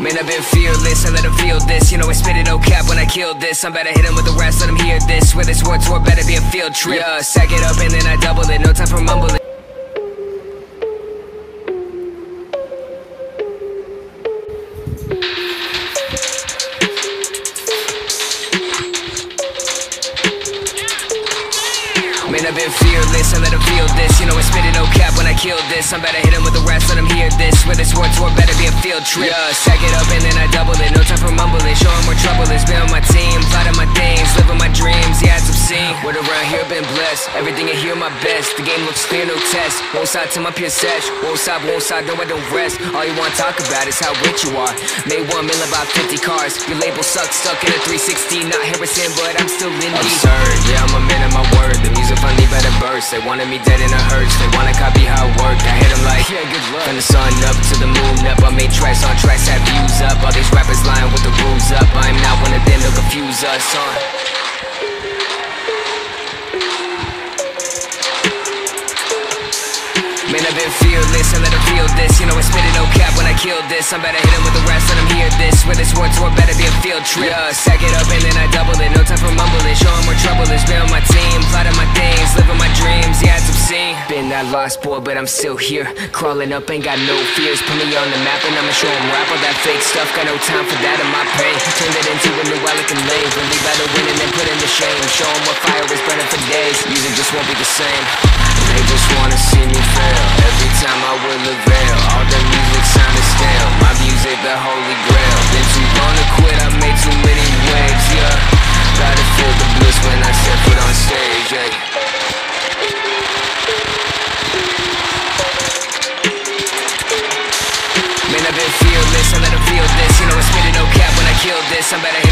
Man, I've been fearless, I let him feel this. You know I spit it no cap when I kill this. I'm better hit him with the rest, let him hear this. With this war tour, better be a field trip. Yeah, sack it up and then I double it. No time for mumbling Man, I've been fearless, I let him feel this. You know I spit it no cap when I killed this. I'm better hit him with the rest, let him hear this. With this war tour, better be a field trip. Yeah, sack it up and then I double it. No time for mumbling, show him where trouble is. Been on my team, plotting my things Living my dreams, yeah, it's obscene. Word around here been blessed. Everything I hear my best. The game looks clear, no test. Won't side to my peer sesh. Won't side, won't side, no I don't rest. All you wanna talk about is how rich you are. Made one million, about 50 cars. Your label sucks, stuck in a 360 Not Harrison, but I'm still indie Absurd, yeah, I'm a man burst They wanted me dead in a hearse. They wanna copy how I work I hit them like, yeah, good luck. From the sun up to the moon up. I made tracks on tracks, had views up. All these rappers lying with the rules up. I'm not one of them, they'll confuse us on Man, I've been fearless, I let him feel this. You know I spit it no cap when I killed this. I'm better hit him with the rest, let him hear this. With this war tour, better be a field trip. Yeah, sack it up and then I double it. No time for mumbling, show him where trouble is. On my team, plotting my that lost boy, but I'm still here. Crawling up, ain't got no fears. Put me on the map and I'ma show him rap All that fake stuff, got no time for that in my pain Turned it into a new elegant lane. Really better winning and put in the shame. Show him what fire is burning for days. Music just won't be the same. They just wanna see me fail. Every time I will avail Been fearless, I let him feel this. You know I spit it no cap when I killed this. I'm better